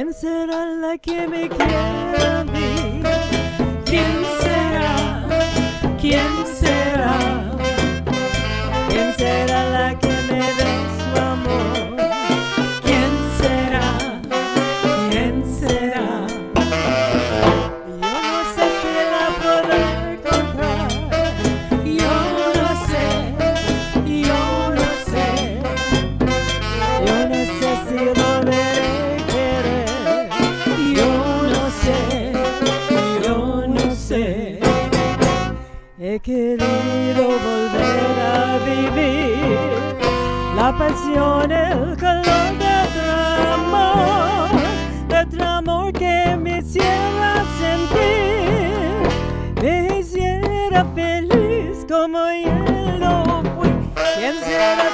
¿Quién será la que me quiera a mí? ¿Quién será? ¿Quién será? ¿Quién será la que la pasión, el calor de amor, de otro amor que me hiciera sentir, me hiciera feliz como yo lo fui. ¿Quién será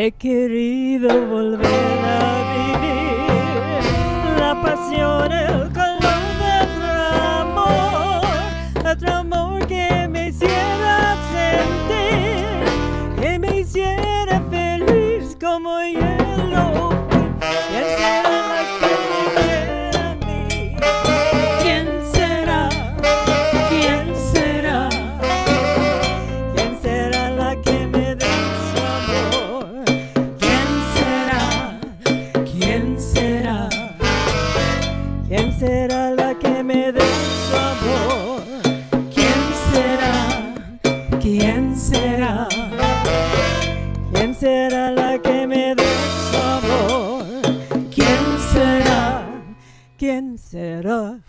he querido volver a vivir la pasión, el calor de otro amor, otro amor que me hiciera sentir, que me hiciera feliz como hielo. ¿Quién será que me dé su amor? ¿Quién será? ¿Quién será?